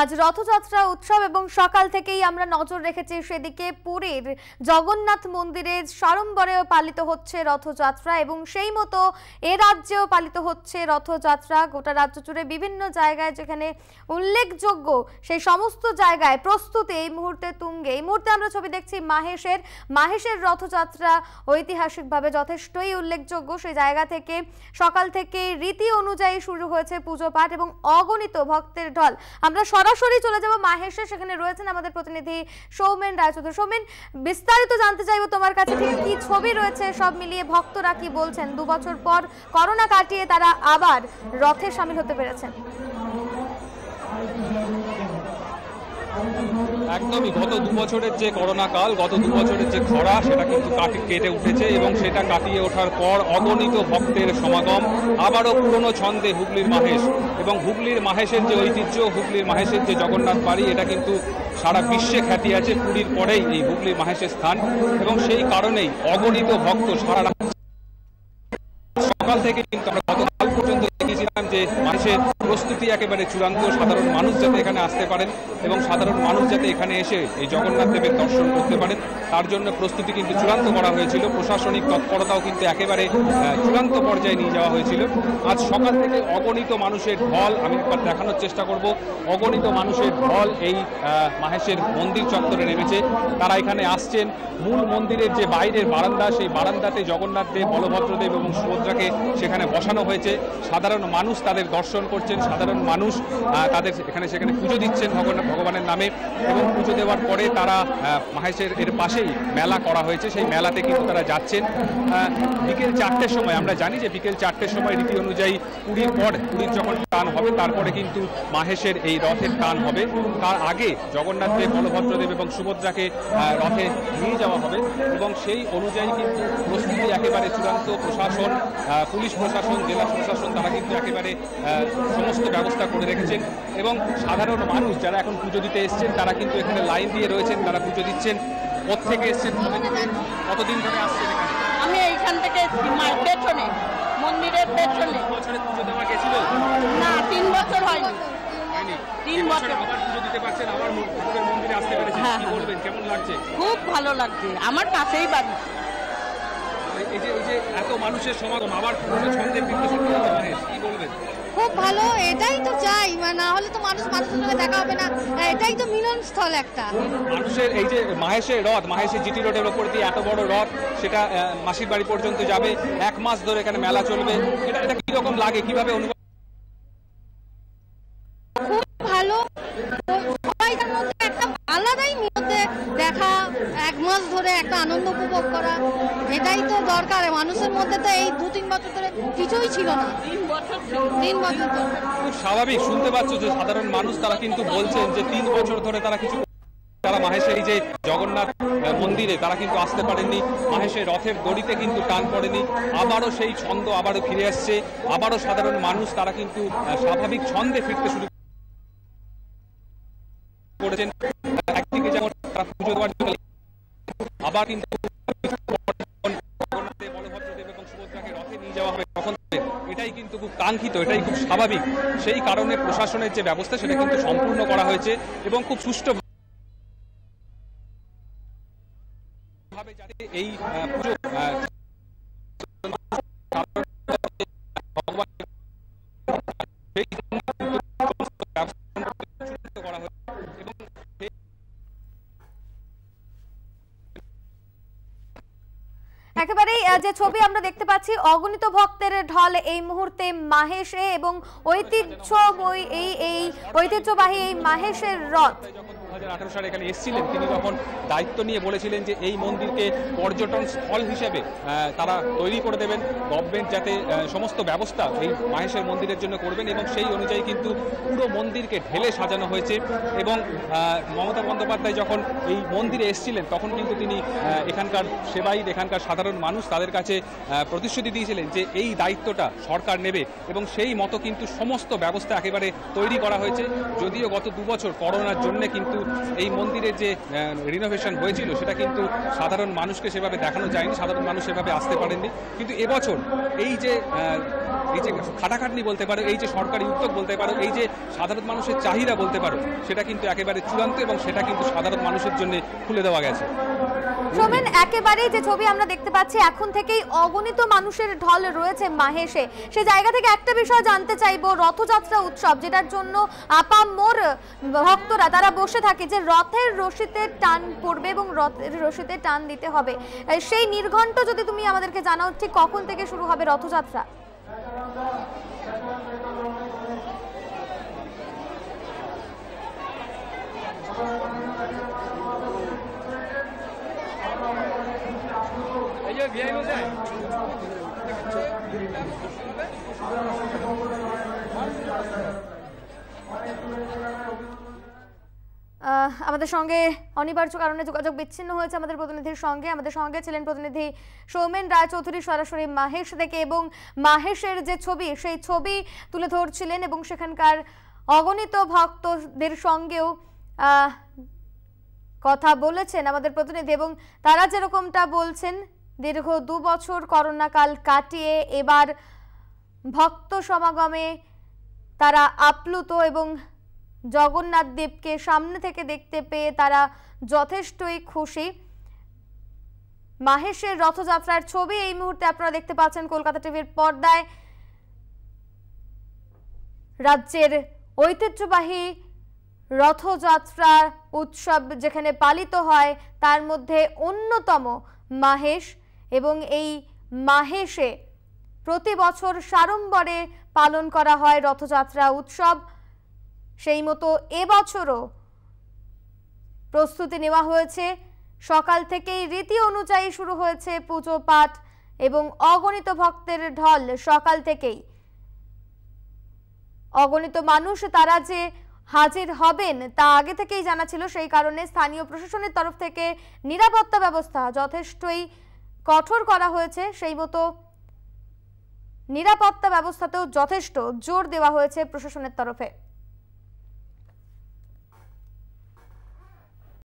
আজ রথযাত্রা উৎসব এবং সকাল থেকেই আমরা নজর রেখেছি সেদিকে পুরীর জগন্নাথ মন্দিরে সাড়ম্বরেও পালিত হচ্ছে রথযাত্রা এবং সেই মতো এ রাজ্যেও পালিত হচ্ছে রথযাত্রা। গোটা রাজ্য জুড়ে বিভিন্ন জায়গায় যেখানে উল্লেখযোগ্য সেই সমস্ত জায়গায় প্রস্তুতি এই মুহূর্তে তুঙ্গে। এই মুহূর্তে আমরা ছবি দেখছি মাহেশের। মাহেশের রথযাত্রা ঐতিহাসিকভাবে যথেষ্টই উল্লেখযোগ্য। সেই জায়গা থেকে সকাল থেকে রীতি অনুযায়ী শুরু হয়েছে পুজো পাঠ এবং অগণিত ভক্তের ঢল। আমরা সরাসরি চলে যাব মাহেশে, সেখানে রয়েছেন আমাদের প্রতিনিধি সৌমেন রায়চৌধুরী। সৌমেন, বিস্তারিত জানতে চাইব তোমার কাছে ঠিক কি ছবি রয়েছে, সব মিলিয়ে ভক্তরা কি বলছেন? দু বছর পর করোনা কাটিয়ে তারা আবার রথে সামিল হতে পেরেছেন। একদমই গত দু বছরের যে করোনা কাল, গত দু বছরের যে খরা, সেটা কিন্তু কাটি কেটে উঠেছে এবং সেটা কাটিয়ে ওঠার পর অগণিত ভক্তের সমাগম, আবারও পুরনো ছন্দে হুগলির মাহেশ। এবং হুগলির মাহেশের যে ঐতিহ্য, হুগলির মাহেশের যে জগন্নাথ বাড়ি, এটা কিন্তু সারা বিশ্বে খ্যাতি আছে পুরীর পরেই এই হুগলির মাহেশের স্থান। এবং সেই কারণেই অগণিত ভক্ত সারা সকাল থেকে কিন্তু আমরা দেখেছিলাম যে মানুষের প্রস্তুতি একেবারে চূড়ান্ত, সাধারণ মানুষ যাতে এখানে আসতে পারেন এবং সাধারণ মানুষ যাতে এখানে এসে এই জগন্নাথ দেবের দর্শন করতে পারেন। তার জন্য প্রস্তুতি কিন্তু চূড়ান্ত করা হয়েছিল। প্রশাসনিক তৎপরতাও কিন্তু একেবারে চূড়ান্ত পর্যায়ে নিয়ে যাওয়া হয়েছিল। আজ সকাল থেকে অগণিত মানুষের ঢল, আমি একবার দেখানোর চেষ্টা করব, অগণিত মানুষের ঢল এই মাহেশের মন্দির চত্বরে নেমেছে। তারা এখানে আসছেন। মূল মন্দিরের যে বাইরের বারান্দা, সেই বারান্দাতে জগন্নাথ দেব, বলভদ্রদেব এবং সুভদ্রাকে সেখানে বসানো হয়েছে। সাধারণ মানুষ তাদের দর্শন করছেন, সাধারণ মানুষ তাদের এখানে সেখানে পুজো দিচ্ছেন ভগবানের নামে এবং পুজো দেওয়ার পরে তারা মাহেশের এর পাশেই মেলা করা হয়েছে, সেই মেলাতে কিন্তু তারা যাচ্ছেন। বিকেল চারটের সময়, আমরা জানি যে বিকেল চারটের সময় রীতি অনুযায়ী পুরীর পর পুরীর যখন টান হবে, তারপরে কিন্তু মাহেশের এই রথের টান হবে। তার আগে জগন্নাথ দেব বলভদ্রদেব এবং সুভদ্রাকে রথে নিয়ে যাওয়া হবে এবং সেই অনুযায়ী কিন্তু প্রস্তুতি একেবারে চূড়ান্ত। প্রশাসন পুলিশ প্রশাসন, জেলা প্রশাসন তারা কিন্তু একেবারে সমস্ত ব্যবস্থা করে রেখেছেন এবং সাধারণ মানুষ যারা এখন পুজো দিতে এসছেন, তারা কিন্তু এখানে লাইন দিয়ে রয়েছেন, তারা পুজো দিচ্ছেন। এসছেন কবে থেকে? কতদিন ধরে আসছেন এখানে? আমি এইখান থেকে এসেছি মার পেছনে মন্দিরের পেছনে। বছরে পুজো দেওয়া গেছিল? না তিন বছর হয়নি। তিন বছর। আবার পুজো দিতে পারছেন আবার মন্দিরে আসতে পেরেছেন। হ্যাঁ, কি হ্যাঁ। বলবেন কেমন লাগছে? খুব ভালো লাগছে আমার কাছেই বাড়ি। এই যে ওই যে এত মানুষের সমাগম আবার পুরনো কি বলবেন? খুব ভালো এটাই তো চাই মানে না হলে তো মানুষ মানুষের সঙ্গে দেখা হবে না। এটাই তো মিলন স্থল একটা। মানুষের এই যে মাহেশের রথ মাহেশের জিটি রোডের ওপর দিয়ে এত বড় রথ সেটা মাসির বাড়ি পর্যন্ত যাবে। এক মাস ধরে এখানে মেলা চলবে। এটা এটা কীরকম লাগে কীভাবে অনুভব খুব ভালো। মধ্যে একটা আলাদাই মধ্যে দেখা এক মাস ধরে একটা আনন্দ উপভোগ করা এটাই তো দরকার। মানুষের মধ্যে তো এই দু তিন বছর ধরে কিছুই ছিল না। তিন বছর ধরে। খুব স্বাভাবিক শুনতে পাচ্ছ যে সাধারণ মানুষ তারা কিন্তু বলছেন যে তিন বছর ধরে তারা কিছু তারা মাহেশের এই যে জগন্নাথ মন্দিরে তারা কিন্তু আসতে পারেননি। মাহেশের রথের গড়িতে কিন্তু টান পড়েনি। আবারও সেই ছন্দ আবারও ফিরে আসছে। আবারও সাধারণ মানুষ তারা কিন্তু স্বাভাবিক ছন্দে ফিরতে শুরু করেছেন। তারা পুজো দেওয়ার জন্য আবার কিন্তু এটাই কিন্তু খুব কাঙ্ক্ষিত এটাই খুব স্বাভাবিক সেই কারণে প্রশাসনের যে ব্যবস্থা সেটা কিন্তু সম্পূর্ণ করা হয়েছে এবং খুব সুষ্ঠু ভাবে যাতে এই পুজো একেবারেই যে ছবি আমরা দেখতে পাচ্ছি, অগণিত ভক্তের ঢল এই মুহূর্তে মাহেশে এবং ঐতিহ্যময় এই এই ঐতিহ্যবাহী এই মাহেশের রথ। দু সালে এখানে এসেছিলেন। তিনি তখন দায়িত্ব নিয়ে বলেছিলেন যে এই মন্দিরকে পর্যটন স্থল হিসেবে তারা তৈরি করে দেবেন। গভর্নমেন্ট যাতে সমস্ত ব্যবস্থা এই মাহেশের মন্দিরের জন্য করবেন এবং সেই অনুযায়ী কিন্তু পুরো মন্দিরকে ঢেলে সাজানো হয়েছে এবং মমতা বন্দ্যোপাধ্যায় যখন এই মন্দিরে এসেছিলেন, তখন কিন্তু তিনি এখানকার সেবায়িত, এখানকার সাধারণ মানুষ তাদের কাছে প্রতিশ্রুতি দিয়েছিলেন যে এই দায়িত্বটা সরকার নেবে এবং সেই মতো কিন্তু সমস্ত ব্যবস্থা একেবারে তৈরি করা হয়েছে। যদিও গত দু বছর করোনার জন্য কিন্তু এই মন্দিরের যে রিনোভেশন হয়েছিল, সেটা কিন্তু সাধারণ মানুষকে সেভাবে দেখানো যায়নি, সাধারণ মানুষ সেভাবে আসতে পারেননি। কিন্তু এবছর এই যে এই যে খাটাখাটনি বলতে পারো, এই যে সরকারি উদ্যোগ বলতে পারো, এই যে সাধারণ মানুষের চাহিদা বলতে পারো, সেটা কিন্তু একেবারে চূড়ান্ত এবং সেটা কিন্তু সাধারণ মানুষের জন্য খুলে দেওয়া গেছে। সোমেন একেবারেই যে ছবি আমরা দেখতে পাচ্ছি, এখন থেকেই অগণিত মানুষের ঢল রয়েছে মাহেশে। সে জায়গা থেকে একটা বিষয় জানতে চাইব, রথযাত্রা উৎসব, যেটার জন্য আপামোর ভক্তরা, তারা বসে থাকে যে রথের রশিতে টান পড়বে এবং রথের রশিতে টান দিতে হবে। সেই নির্ঘণ্ট যদি তুমি আমাদেরকে জানাও, ঠিক কখন থেকে শুরু হবে রথযাত্রা? আমাদের সঙ্গে অনিবার্য কারণে যোগাযোগ বিচ্ছিন্ন হয়েছে আমাদের প্রতিনিধির সঙ্গে। আমাদের সঙ্গে ছিলেন প্রতিনিধি সৌমেন রায়চৌধুরী, সরাসরি মাহেশ থেকে এবং মাহেশের যে ছবি, সেই ছবি তুলে ধরছিলেন এবং সেখানকার অগণিত ভক্তদের সঙ্গেও কথা বলেছেন আমাদের প্রতিনিধি এবং তারা যেরকমটা বলছেন দীর্ঘ দু বছর করোনাকাল কাটিয়ে এবার ভক্ত সমাগমে তারা আপ্লুত এবং জগন্নাথ দেবকে সামনে থেকে দেখতে পেয়ে তারা যথেষ্টই খুশি। মাহেশের রথযাত্রার ছবি এই মুহূর্তে আপনারা দেখতে পাচ্ছেন কলকাতা টিভির পর্দায়। রাজ্যের ঐতিহ্যবাহী রথযাত্রা উৎসব যেখানে পালিত হয়, তার মধ্যে অন্যতম মাহেশ। এবং এই মাহেশে প্রতি বছর সাড়ম্বরে পালন করা হয় রথযাত্রা উৎসব। সেই মতো এবছরও প্রস্তুতি নেওয়া হয়েছে। সকাল থেকেই রীতি অনুযায়ী শুরু হয়েছে পুজো পাঠ এবং অগণিত ভক্তের ঢল সকাল থেকেই। অগণিত মানুষ তারা যে হাজির হবেন তা আগে থেকেই জানা ছিল। সেই কারণে স্থানীয় প্রশাসনের তরফ থেকে নিরাপত্তা ব্যবস্থা যথেষ্টই কঠোর করা হয়েছে। সেই মতো নিরাপত্তা ব্যবস্থাতেও যথেষ্ট জোর দেওয়া হয়েছে প্রশাসনের তরফে।